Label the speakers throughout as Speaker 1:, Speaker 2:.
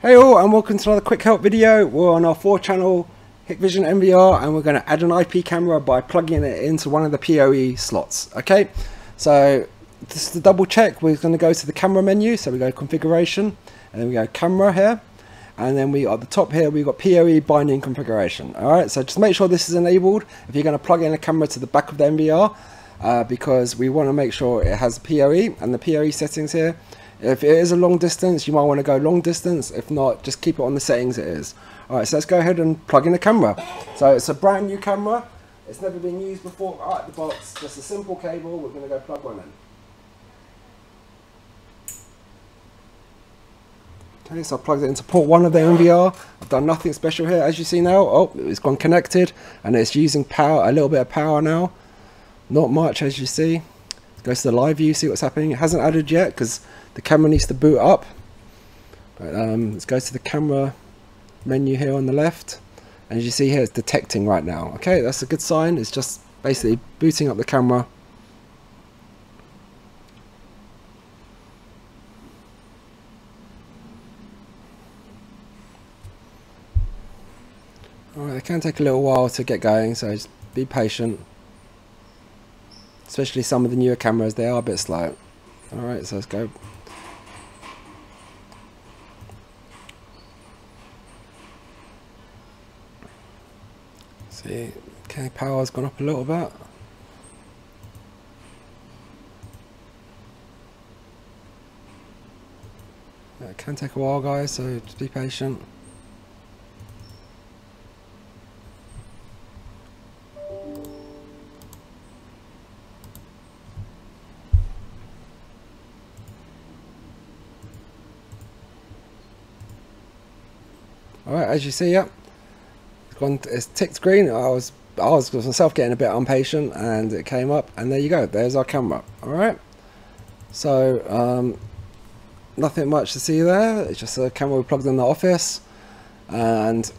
Speaker 1: Hey all and welcome to another quick help video. We're on our 4 channel Hikvision NVR and we're going to add an IP camera by plugging it into one of the PoE slots. Okay, so is the double check. We're going to go to the camera menu. So we go configuration and then we go camera here. And then we at the top here we've got PoE binding configuration. Alright, so just make sure this is enabled if you're going to plug in a camera to the back of the NVR uh, because we want to make sure it has PoE and the PoE settings here if it is a long distance, you might want to go long distance. If not, just keep it on the settings it is. Alright, so let's go ahead and plug in the camera. So it's a brand new camera. It's never been used before. Out of the box, just a simple cable. We're going to go plug one in. Okay, so I plugged it into port one of the NVR. I've done nothing special here. As you see now, oh, it's gone connected and it's using power, a little bit of power now. Not much as you see. Go to the live view, see what's happening. It hasn't added yet because the camera needs to boot up. Um, let's go to the camera menu here on the left. And as you see here, it's detecting right now. Okay, that's a good sign. It's just basically booting up the camera. Alright, it can take a little while to get going, so just be patient. Especially some of the newer cameras, they are a bit slow. Alright, so let's go See, okay, power's gone up a little bit. it can take a while guys, so just be patient. Alright, as you see, yep, gone it's ticked green. I was I was myself getting a bit impatient and it came up and there you go there's our camera all right? So um, nothing much to see there. It's just a camera we plugged in the office and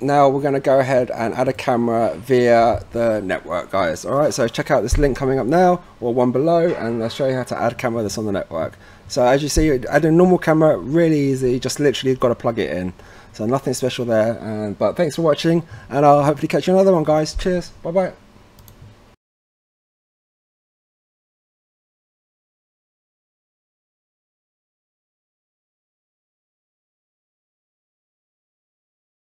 Speaker 1: now we're going to go ahead and add a camera via the network guys all right so check out this link coming up now or one below and I'll show you how to add camera that's on the network so as you see adding a normal camera really easy just literally got to plug it in so nothing special there. And, but thanks for watching, and I'll hopefully catch you another one, guys. Cheers. Bye bye.